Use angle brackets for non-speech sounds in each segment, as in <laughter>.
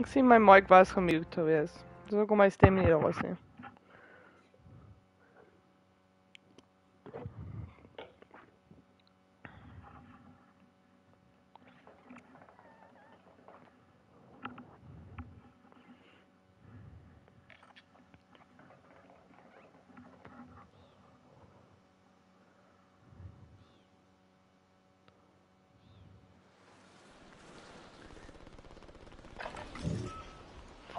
Ek sien my mic was gemute gewees. Dis hoekom my stem nie daar was nie.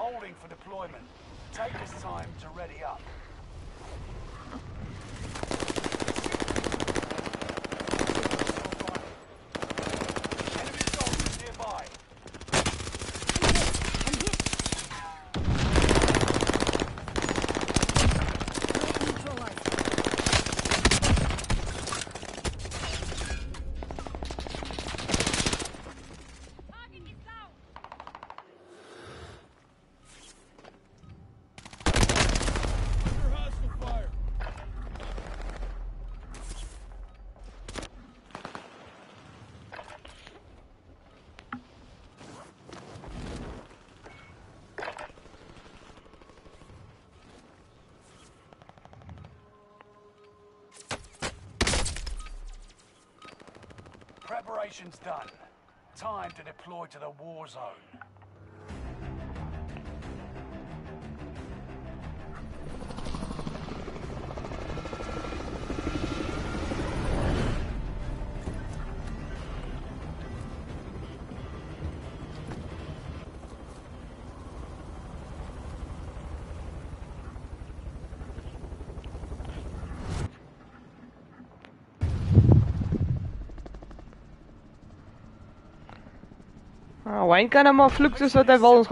Holding for deployment. Take this time to ready up. Enemy soldiers nearby. Preparations done. Time to deploy to the war zone.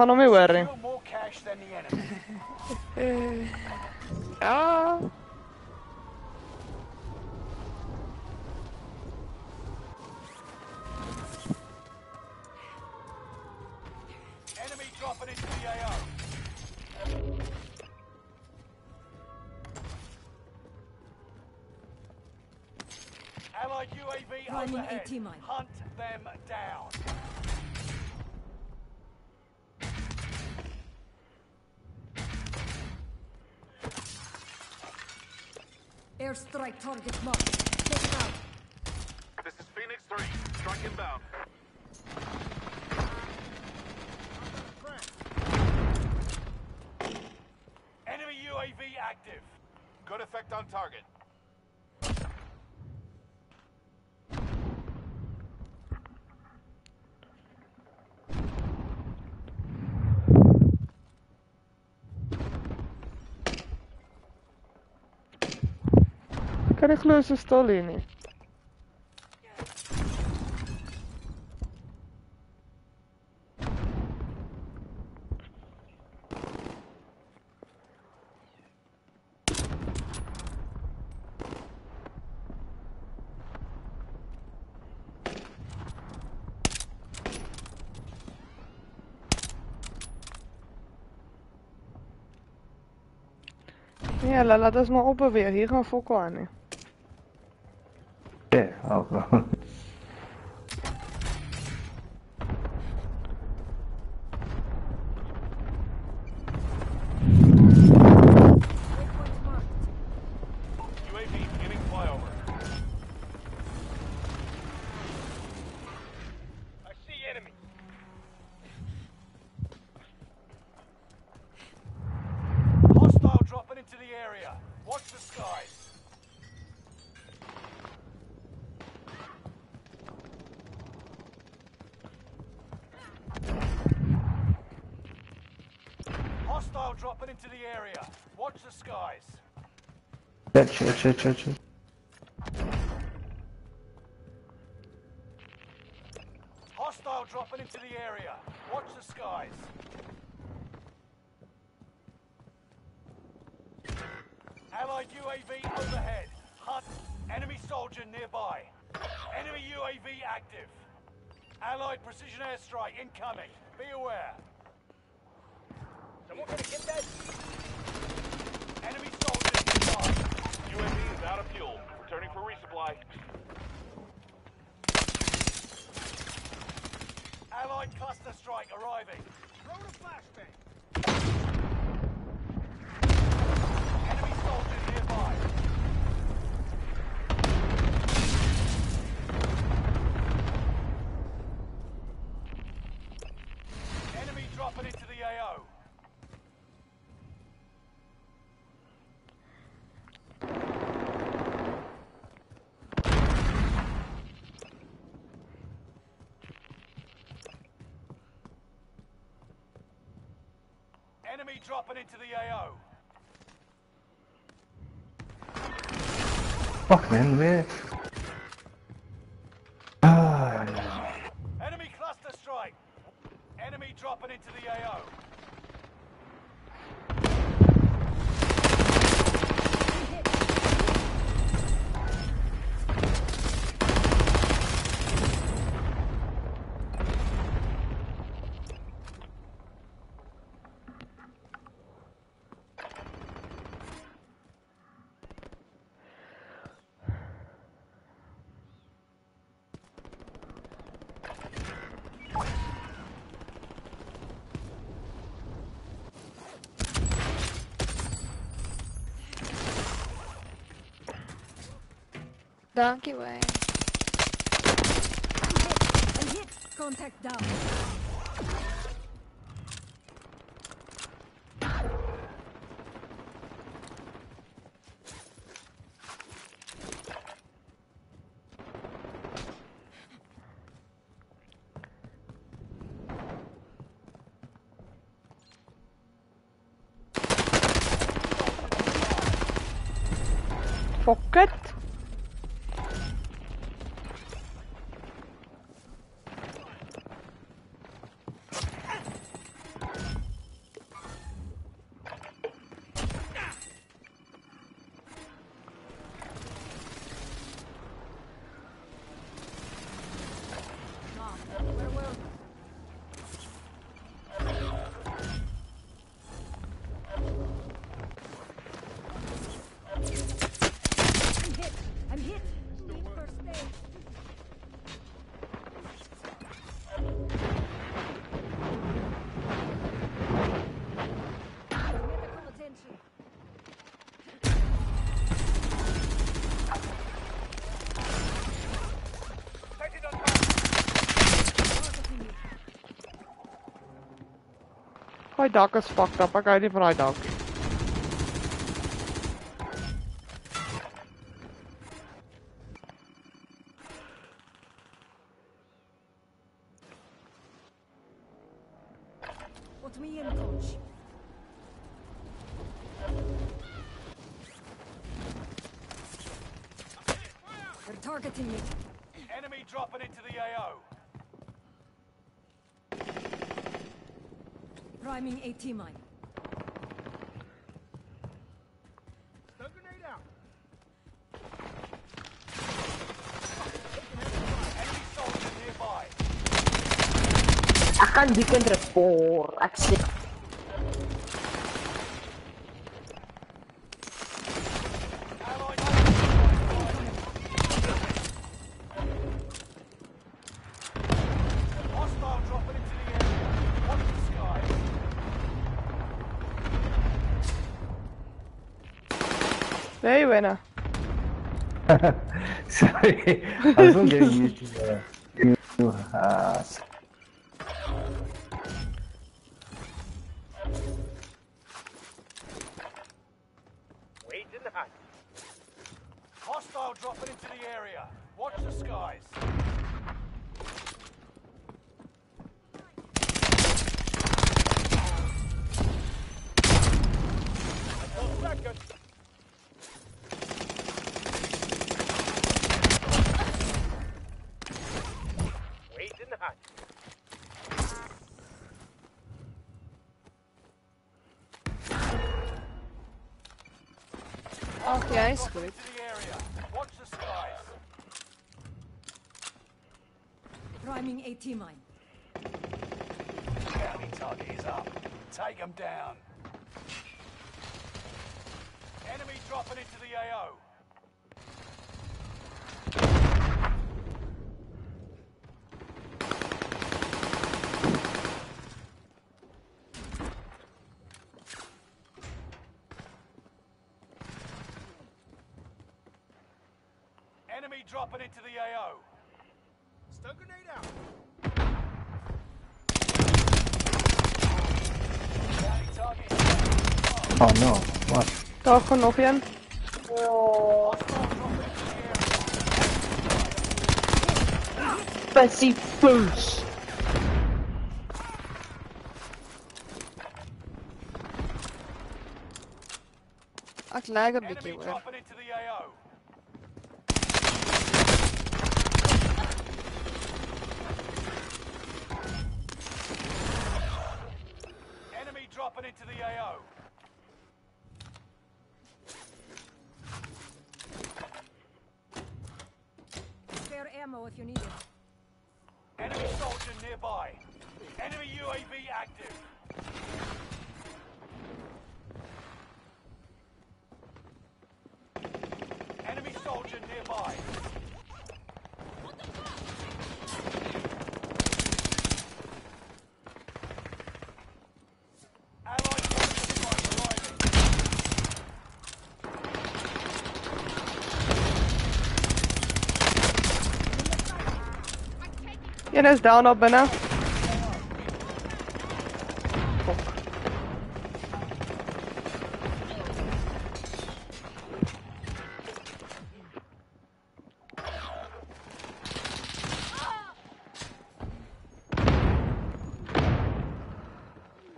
Hom nie hoor nie. Still more cash than the enemy. <laughs> Ja. Enemy dropping into the AO. Allied UAV Running overhead. 80 mile. Hunt them down. Airstrike target marked. Take it out. This is Phoenix 3. Strike inbound. Enemy UAV active. Good effect on target. Kan ek glo so stil hier nie. Nee, hulle laat ons maar opbeweeg. Hier gaan fokke aan <laughs> into the area. Watch the skies. Shit, shit, shit, shit. Hostile dropping into the area. Watch the skies. Allied UAV overhead. Hunt. Enemy soldier nearby. Enemy UAV active. Allied precision airstrike incoming. Be aware. Someone gonna get that? Enemy soldier nearby. UAV is out of fuel. Returning for resupply. Allied cluster strike arriving. Enemy soldier nearby. Enemy dropping into the AO. Enemy dropping into the AO. Fuck man, where? Ah, Enemy cluster strike. Enemy dropping into the AO. Donkey way. I'm hit. Contact down. Dog is fucked up. I it for high dog. Priming AT mine. Enemy soldier nearby. Akan you can report. Accept. Allied There you winner. sorry. I wasn't getting used to the new uh, Hostile dropping into the area. Watch the skies. Okay, Dropping into the area. Watch the skies. Priming AT mine. Bounty target is up. Take them down. Enemy dropping into the AO. Enemy dropping into the AO. Stun grenade out. Oh no, what? Daar gewoon nog een. Pussy first. Ek lag 'n Enemy bietjie hoor. dropping into the AO. Enemy dropping into the AO. Spare ammo if you need it. Enemy soldier nearby. Enemy UAV active. Enemy soldier nearby. Allied soldier strike arriving. Een is down op binne.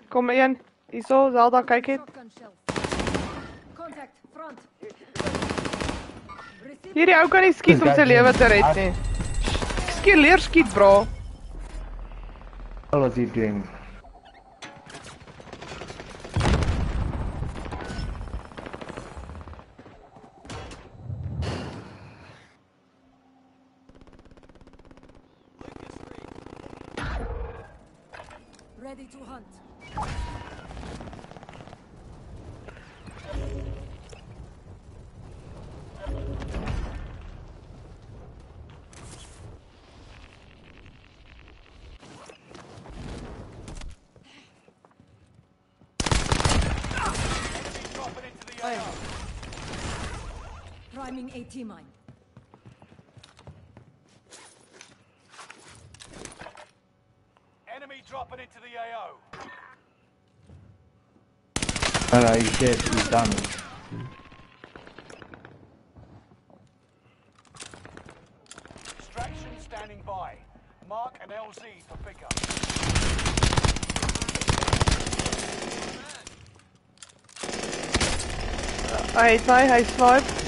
Kom een. Hierso, Zelda, kyk het. Shotgun shells. Contact, front. Receive Hierdie ou kan nie skiet om sy lewe te red nie. Skiet leer skiet, bro. What was he doing? Priming AT mine. Enemy dropping into the AO. Alright, he's dead, he's done. Extraction standing by. Mark an LZ for pickup. Hy het my, hy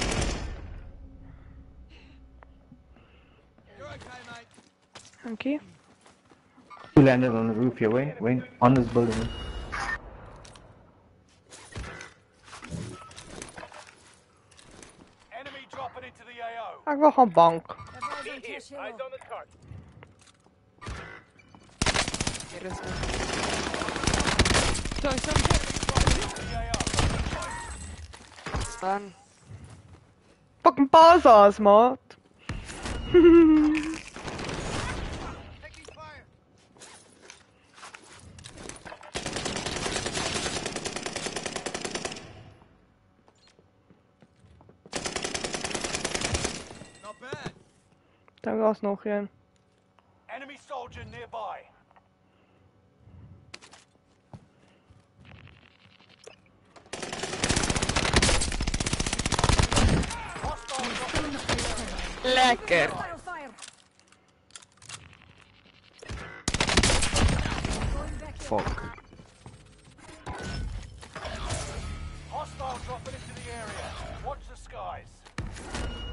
landed on the roof here, Wayne. Wayne, on this building. Enemy dropping into the AO. Ek wil gaan bank. Advise on cash helo. on the cart. Hier is hy. The AO. Staan. Fucking paasas, maat. Not was nog een. Enemy soldier nearby. Hostile dropping into the area. Lekker. Fire, fire. Going back in. Fuck. Hostile dropping into the area. Watch the skies.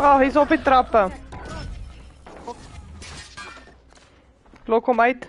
Oh, hy's op die trappe. Lok hom uit.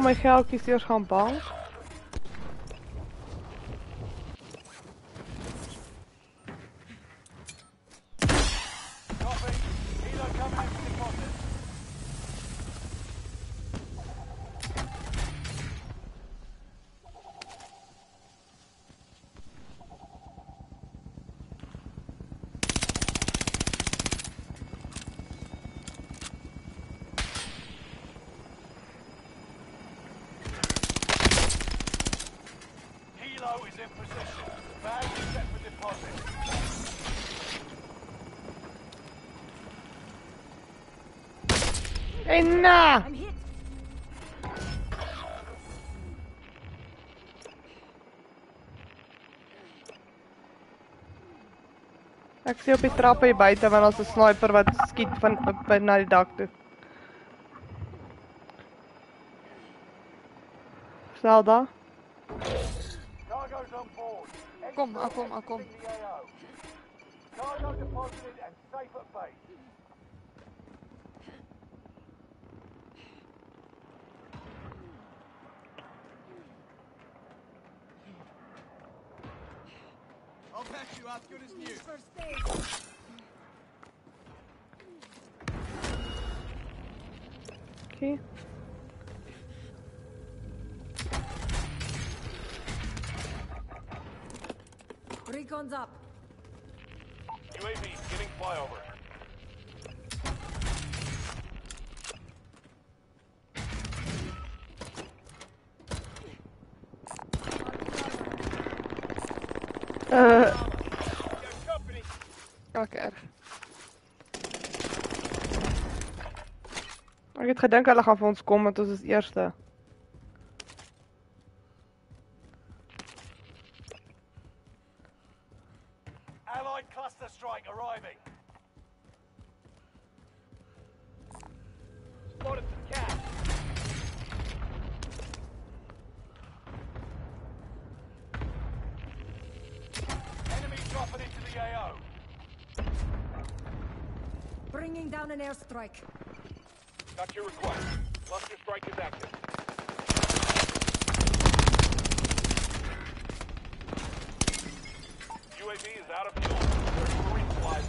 Ek gaan my geldjies eers En na! I'm hit. Ek sien op die trappe hier buite want ons 'n sniper wat skiet van op na die dak toe. On board. Kom, ah, kom, ah, kom. Cargo deposited and safe at base. I'll patch you up good as new. First aid. Okay. Recon's up. UAV giving flyover. Uh, Company. Kak erg. ek het gedink hulle gaan vir ons kom want ons is eerste. Down an airstrike. Got your request. Cluster strike is active. UAV is out of fuel. Search for resupplies.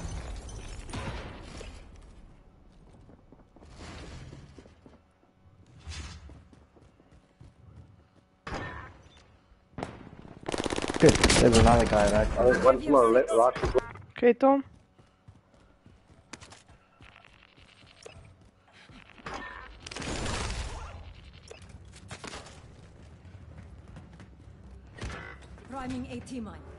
Shit, there's another guy right there. Oh, one more left, right. Okay, Tom. AT mine.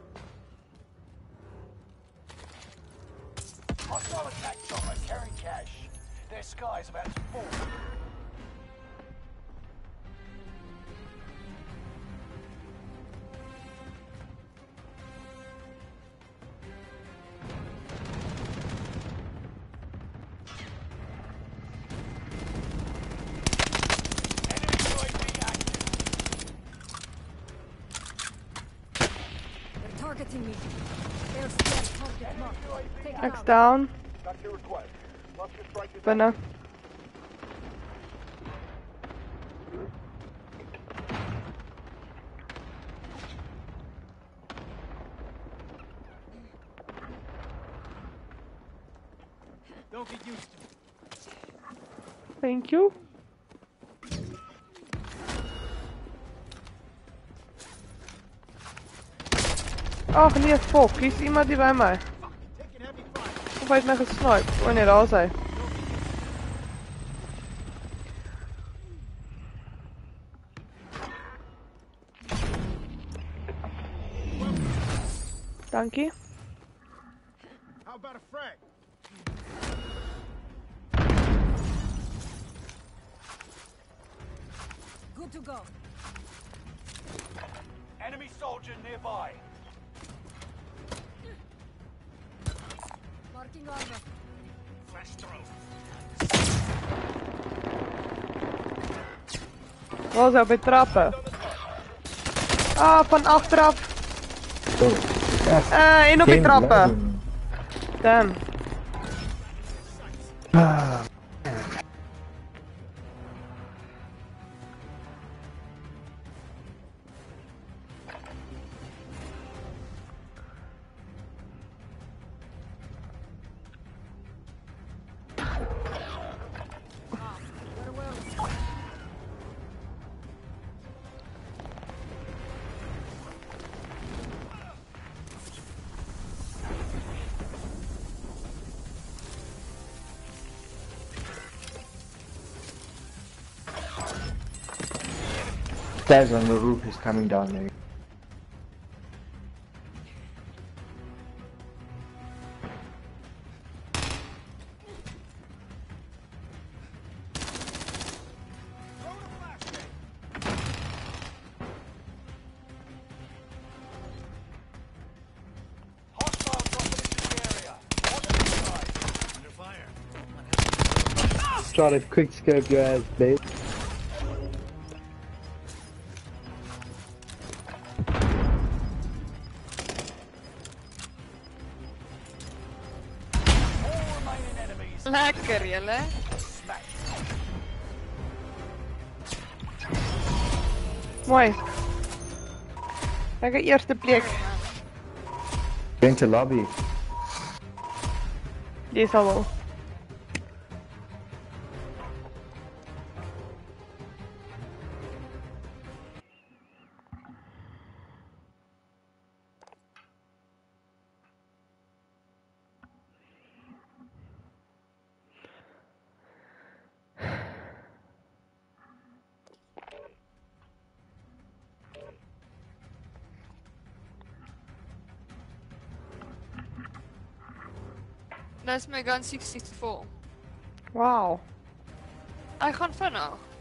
Down. Got your request. Cluster strike is Binne. Don't get used to it. Thank you. Ag nee, fok, hier's iemand hier by my. Taking heavy fire. Of hy het my gesnipe. O nee, daar's How about a frag? Good to go. Enemy soldier nearby. Marking armor. Flash throw. Waar is hy op die trappe? Ah, van agteraf. Oh, yes. Uh, en op die Game trappe. loading. Damn. Stairs on the roof is coming down there. Try to quick scope your ass, babe. Lekker jullie. Mooi. Lekker eerste plek. Ik de lobby. Die is al. My gun 664. Wow. I can't gaan vinnig.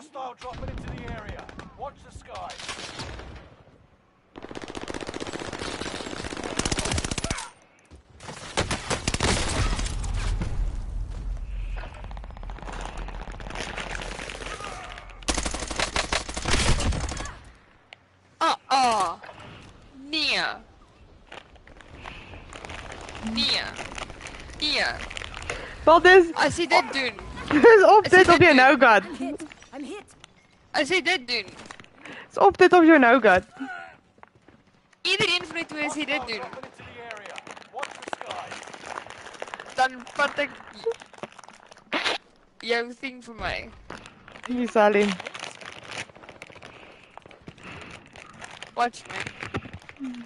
Hostile dropping into the area. Watch the skies. Ah, ah. Nee. Nee. Nee. Wel, dis, As jy dit doen, dis op Is dit dit op jou dit? no-god. I'm hit. I'm hit. As jy dit doen, Dis op dit op jou no-god. iedereen van die twee as jy dit Hostile doen, dropping into the area. Watch the skies. dan vat ek jou thing vir my. Nie Sally. Watch me.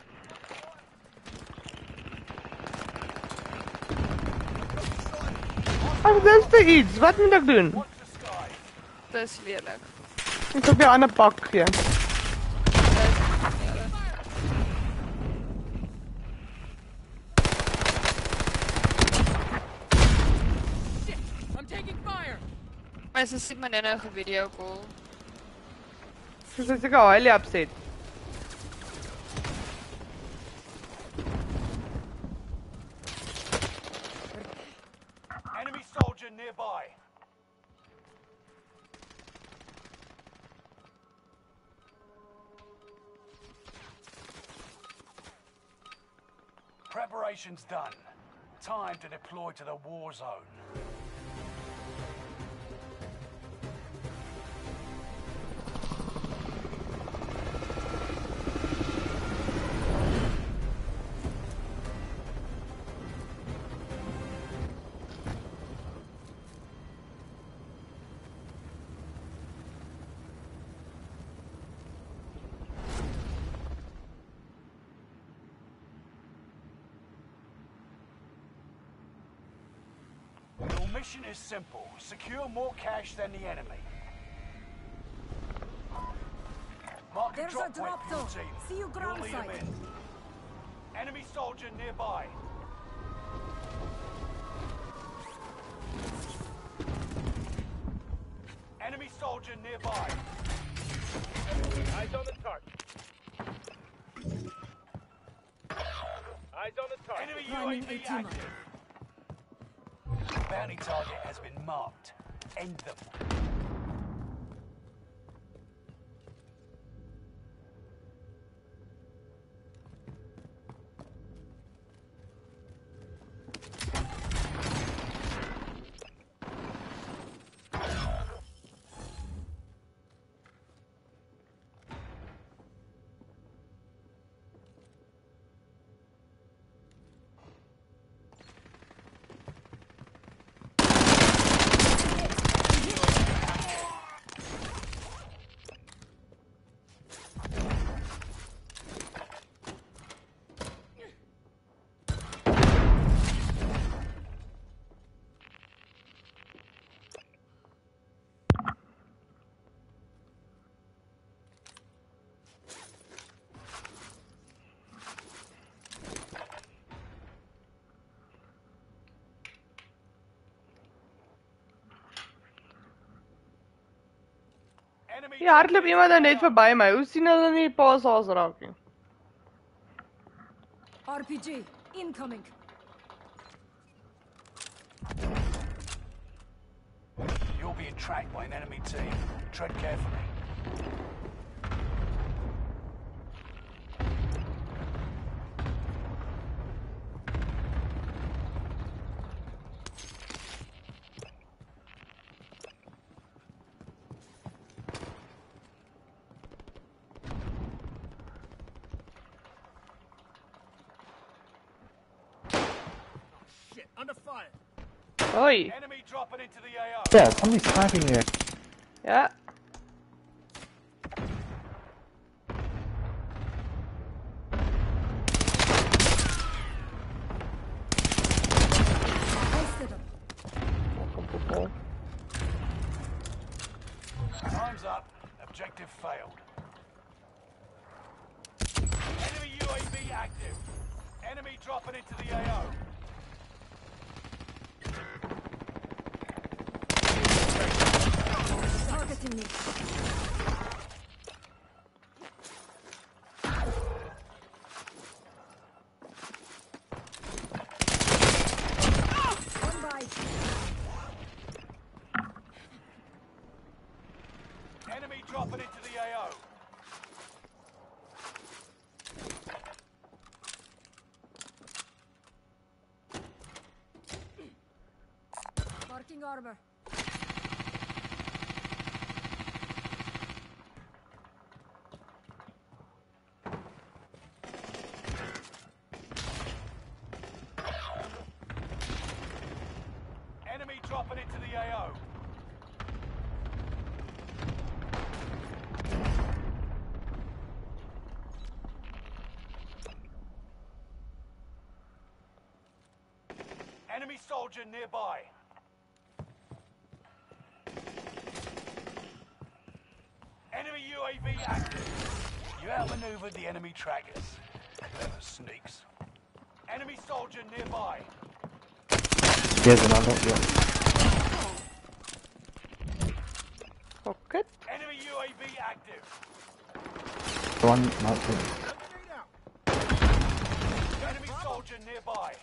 Ag, dis vir iets. Wat moet ek doen? Watch the skies. Ek het jou ander pak gee. Maar ze ziet me in een video call. Ze is ook al heel upset. Preparations done. Time to deploy to the war zone. Mission is simple. Secure more cash than the enemy. Mark There's a drop point drop zone. team. See you You'll ground lead 'em side. Enemy soldier nearby. Enemy soldier nearby. Eyes on the target. Eyes on the target. Enemy Running UAV active. Bounty target has been marked. End them. Ja, hardloop iemand nou net verby my. Hoe sien hulle nie die paashaas raak nie? RPG incoming. You're being tracked by an enemy team. Tread carefully. Hoi. Enemy dropping into the AO. Yeah, somebody's sniping there. Ja. Wasted him. Kom kom kom. Time's up. Objective failed. Enemy UAV active. Enemy dropping into the AO. Target Targeting me. One by. Enemy dropping into the AO. Armor. Enemy dropping into the AO. Enemy soldier nearby. Enemy UAV active. You outmaneuvered the enemy trackers. Clever sneaks. Enemy soldier nearby. Here's another. Yeah. Oh, Pocket. Enemy UAV active. One not good. Enemy soldier nearby.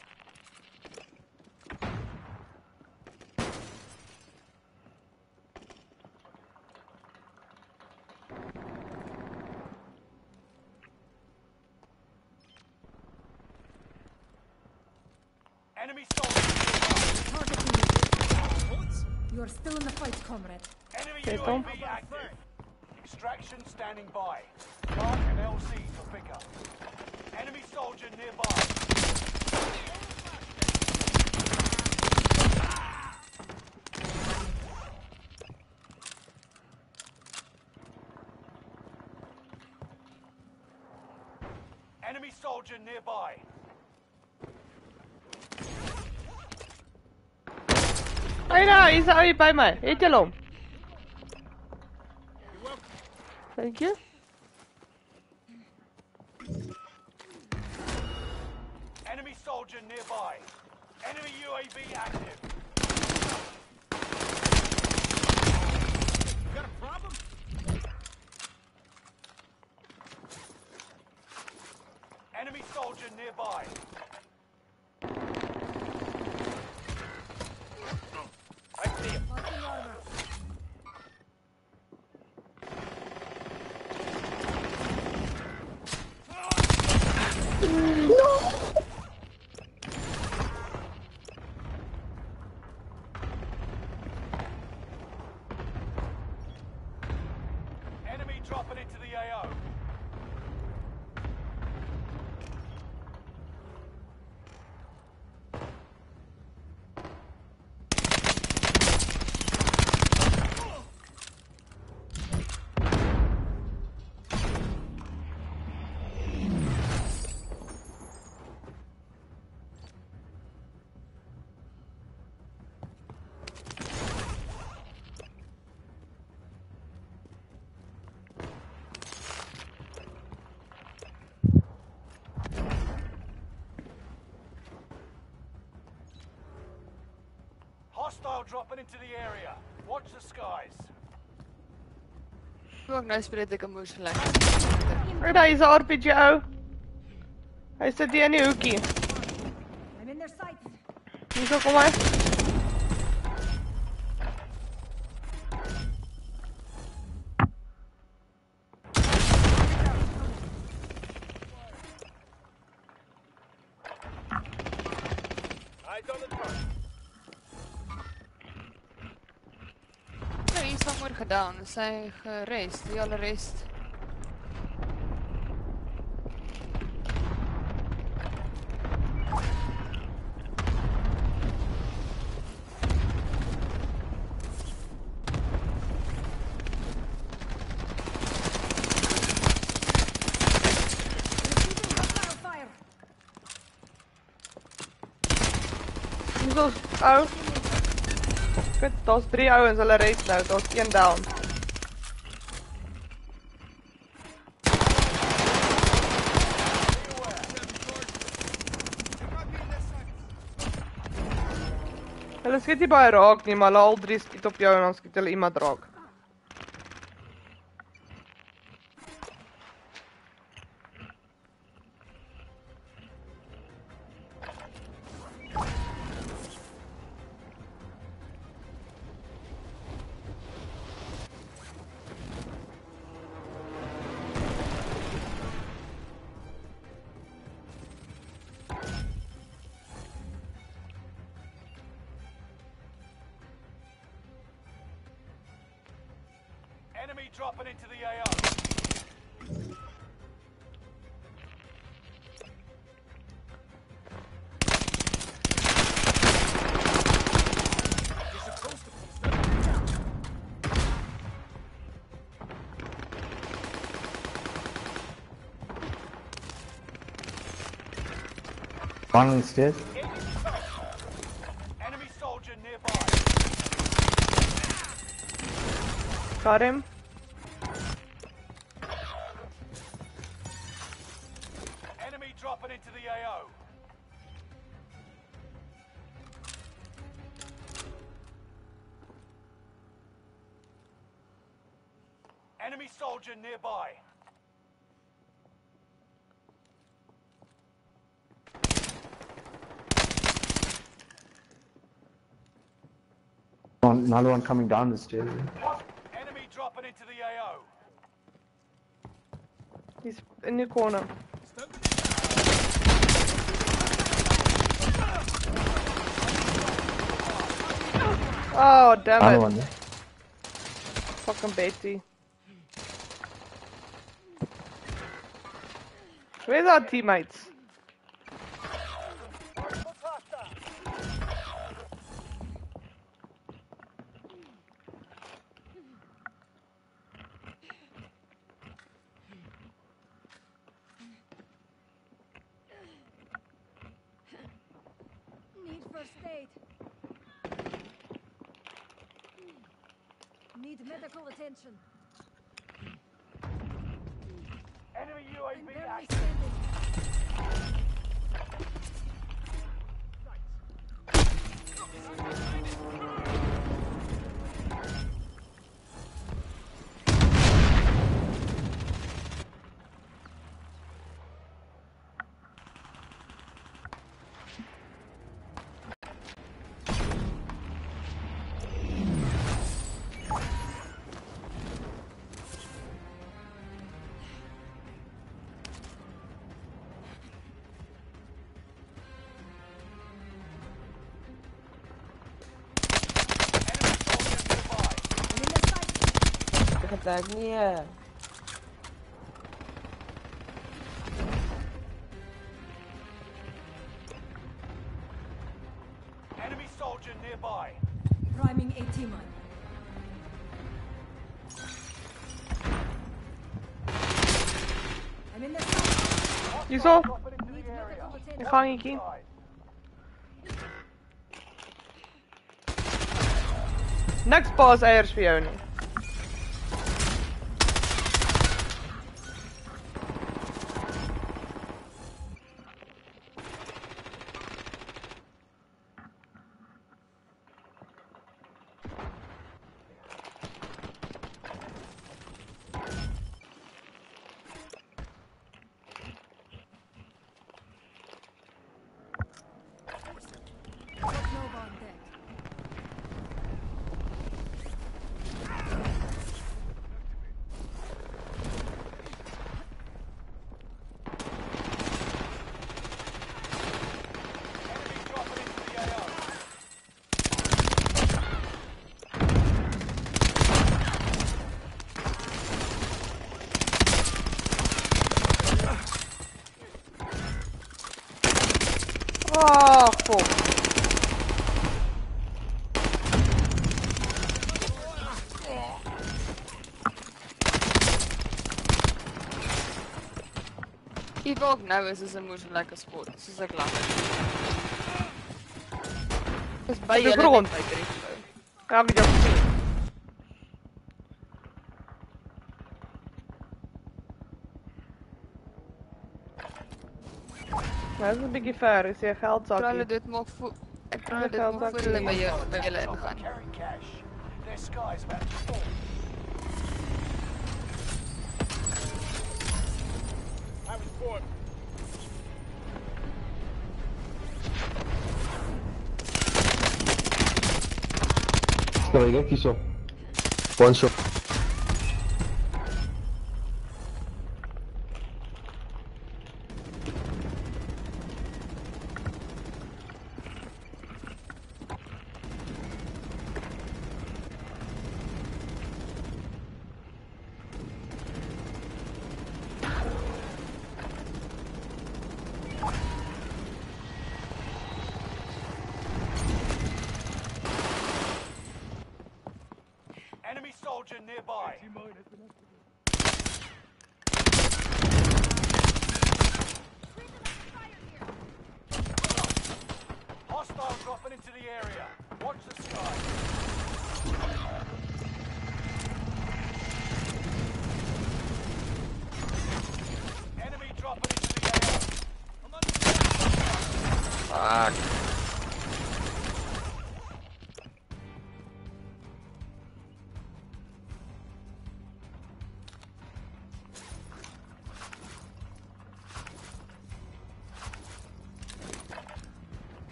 Enemy soldier nearby. Targeting me. You are still in the fight, comrade. Enemy Okay, Tom. UAV active. Extraction standing by. Mark an LZ for pickup. Enemy soldier nearby. Enemy soldier nearby. Daar, is hij bij mij. Eet. Thank you. Enemy soldier nearby. Enemy UAV active. Enemy soldier nearby. I see him. Marking armor. Enemy dropping into the AO. Hostile dropping into the area. Watch the skies. Hoe ek nou speel ek 'n moes lekker. Hey daar, is een RPG ou. Hij zit hier in die hoekie. I'm in their sights. Hier zo, kom maar. Nou, hier is sommer gedaan. Sy gerest, die alle rest. Receiving hostile Kut, daar's drie ouens, hulle rest nou. Daar's een down. Hulle skiet nie baie raak nie, maar hulle al drie skiet op jou en dan skiet hulle iemand raak. One on the stairs. Enemy soldier nearby. Got him. Enemy dropping into the AO. Enemy soldier nearby. One, another one coming down the stairs. Enemy dropping into the AO. He's in the corner. Oh, damn Another it. one there. Fucking Betty. Where's our teammates? Sight. Look at that, yeah. Enemy soldier nearby. Priming AT mine. I'm in the sight. You saw? Dropping into Need the area. medical Ik attention. ga niet kien. Side. Niks paas eiers vir jou nie. Nova on deck. Enemy dropping into the AO. Oh, fuck. Die waar ek nou is is 'n moes lekker spot, soos ek land. Dis by Op die julle grond. net by drie. Ja, ek het jou gesien. Maar dat is een beetje ver, is je geld Vra hulle zakje. dit maak voor ek vra Ja, hulle dit geld maak voor zakje. hulle by jou by julle ingaan. Carry cash. Their sky's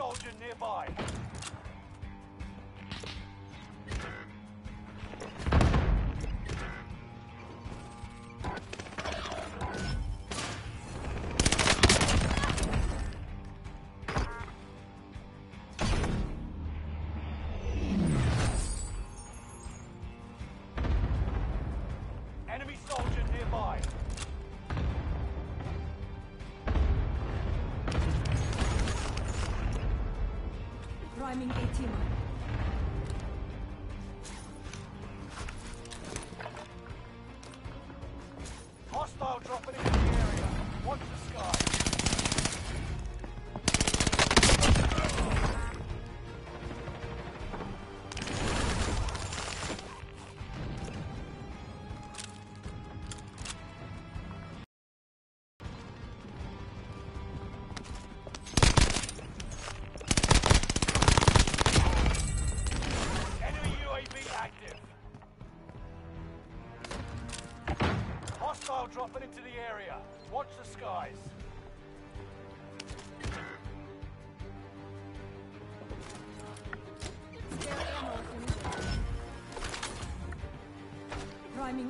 soldier nearby. Priming AT mine.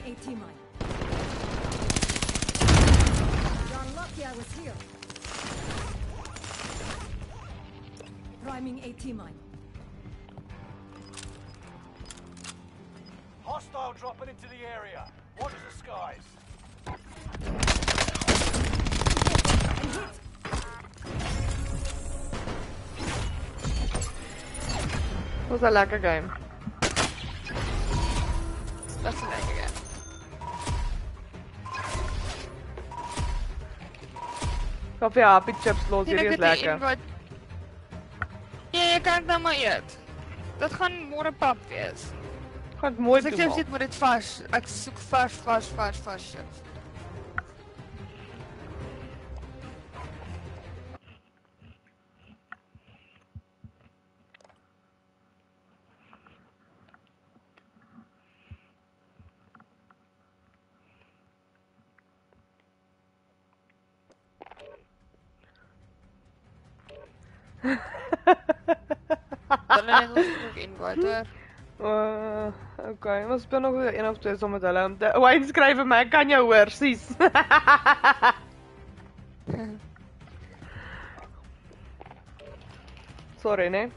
Priming AT mine. You're lucky I was here. Priming AT mine. Hostile dropping into the area. Watch the skies. I'm hit. was een lekker game. Dat is een lekker game. Koffie, happy chips los, Sien hierdie ek is het die lekker. invite- Ja, jy kan dit nou maar eet. Dit gaan môre pap wees. Gaan het mooi As ek toe jou maak. sit moet dit vars. Ek soek vars, vars, vars, vars chips. Hulle het ons ook invite hoor. Uh, okay, ons speel nog een of twee saam met hulle. De- Wayne skryf vir my, ek kan jou hoor, sies. <laughs> Sorry, nee.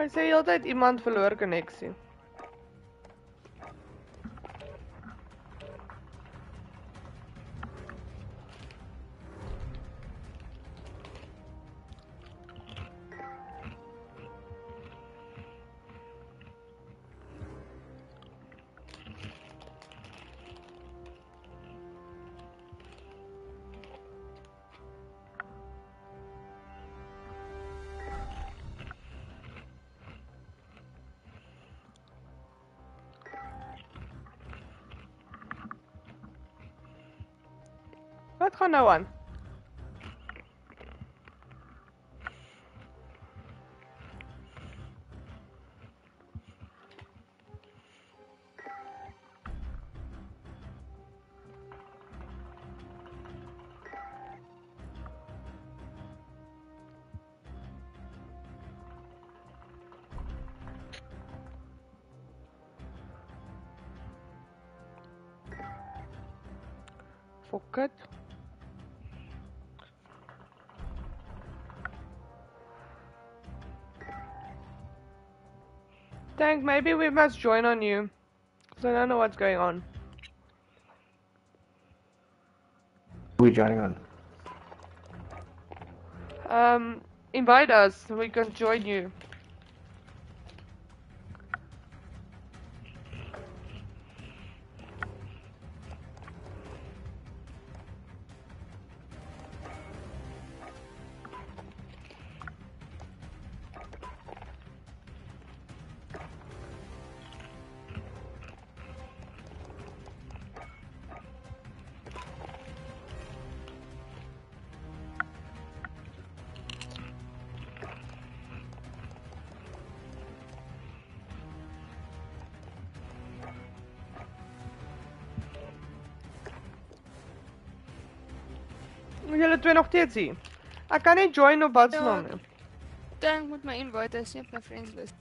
Maar zij altijd iemand verloor connectie. Wat no nou Tank, maybe we must join on you. Because I don't know what's going on. Who we joining on? Um, invite us we can join you. Moet julle twee nog steeds zien? Ek kan join wat se Ja. naam nie. Tank moet my invite, is nie op my friends list.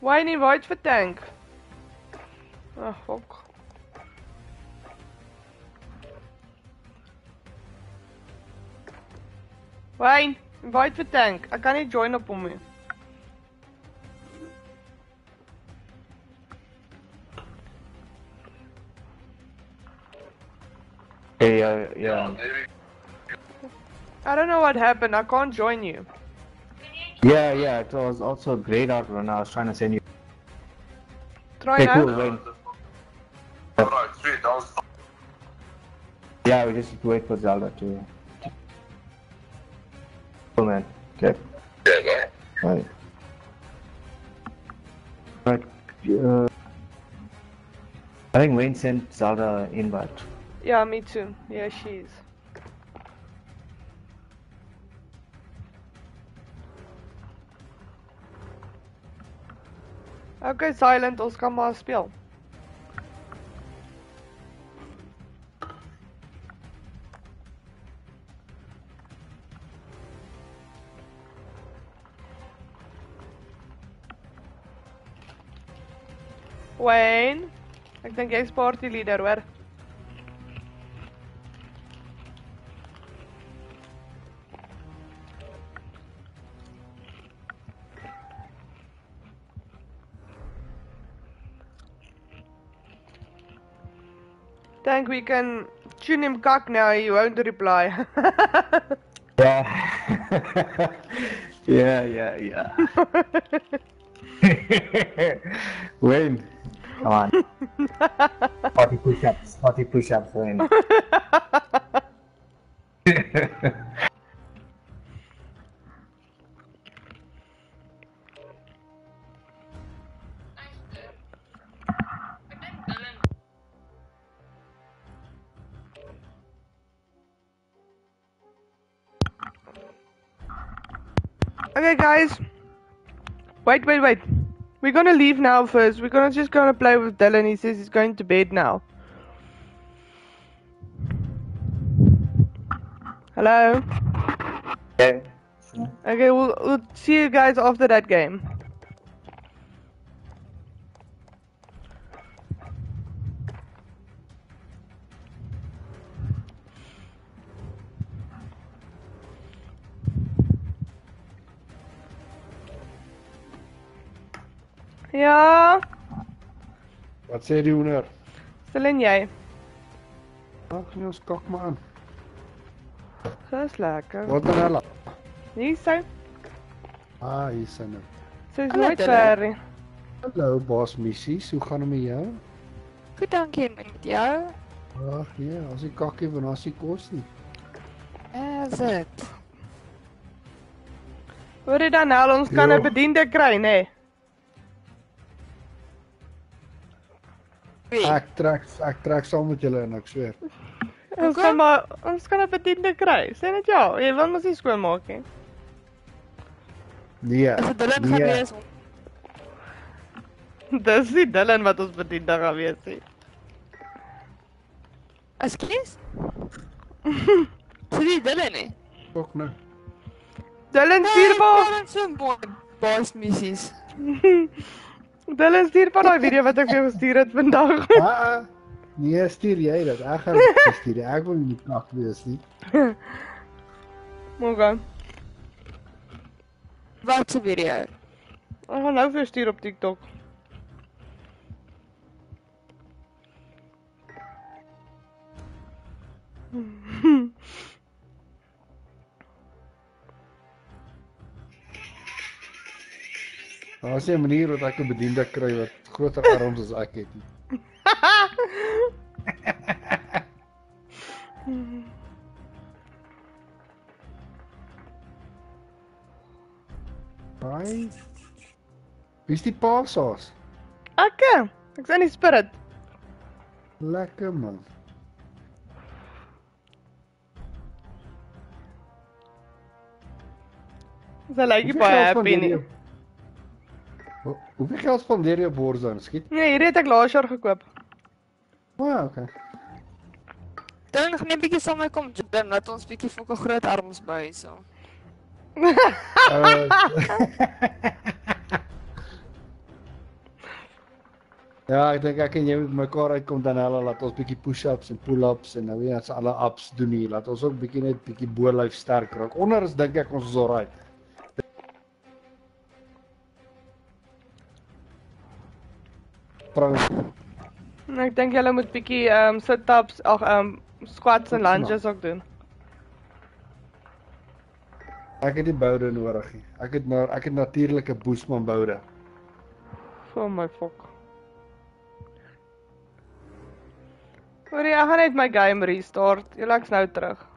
Why invite vir Tank? Ag, fok. Wayne, invite vir Tank. Kan nie join op hom nie. Hey, uh, yeah. I don't know what happened. I can't join you. Yeah, yeah, it was also grayed out when I was trying to send you. Try Okay, now. cool, Yeah, we just wait for Zelda to. Cool, man. Okay. Right. Right. Uh, I think Wayne sent Zelda invite. Yeah, me too. Yeah, she is. Okay, silent, ons kan maar speel. Wayne, ek dink jy's party leader, hoor. Think we can tune him cock now, he won't reply. Yeah. yeah, yeah, yeah. Wayne, come on. <laughs> 40 push-ups, 40 push-ups, Wayne. okay, guys. Wait, wait, wait. We're gonna leave now first. We're gonna just gonna play with Dylan. He says he's going to bed now. Hello? Okay. Okay, we'll, we'll see you guys after that game. Ja, Wat sê die hoender? stil en jy. Ag nee, ons kak maar aan. Dis lekker. Wat dan hulle? Hier sy. Ah, hier sien nou. Sy's nooit ver nie. Hallo baas missies, hoe gaan dit met jou? Goed, dankie en met jou. Ag nee, as die kakkie van as die kos nie. Is dit? Hoor jy dan nou, ons kan Ja. 'n bediende kry, nê? Nee. Wie? Ek trek ek trek saam met julle en ek sweer. Ons kan maar ons kan 'n bediende kry. Sê net ja, jy wil mos nie skoonmaak nie. Nee. Is dit Dylan gaan nee. wees? <laughs> Dis nie Dylan wat ons bediende gaan wees nie. Ekskuus? Sien jy Dylan nie? Ook nou. Dylan stuur maar Dylan so mooi boss missies. <laughs> Dylan stuur maar daai video wat ek vir jou gestuur het vandag. <laughs> Ah, ah. Nee, stuur jy dit. Ek gaan dit <laughs> stuur. Ek wil nie kak wees nie. Morgen. Wat 'n video? Ek gaan nou vir stuur op TikTok. Daar <laughs> is nie 'n manier wat ek 'n bediende kry wat groter arms as ek het nie. <laughs> Ai. Wie's die paasas? Ek. Ek's in die spirit. Lekker man. Sy lyk Hoeveel baie happy nie. Ho- Hoeveel geld spandeer jy op Warzone? Skiet. Nee, hierdie het ek laas jaar gekoop. O, oh, okay. Dan gaan 'n bietjie saam met kom gym, laat ons bietjie fokke groot arms by hierso. Uh, ja, ek dink ek en jy moet mekaar uitkom dan hulle laat ons bietjie push-ups en pull-ups en nou weer as alle ups doen hier. Laat ons ook bietjie net bietjie bo-lyf sterk raak. Onder is dink ek ons is alright. Prou. En ek dink julle moet bietjie ehm um, sit-ups, ag ehm um, squats en lunges ook doen. Ek het nie boude nodig. Ek het maar ek het natuurlike boesman boude. Vir my fok. Hoor jy, ek gaan net my game restart. Jy ek's nou terug.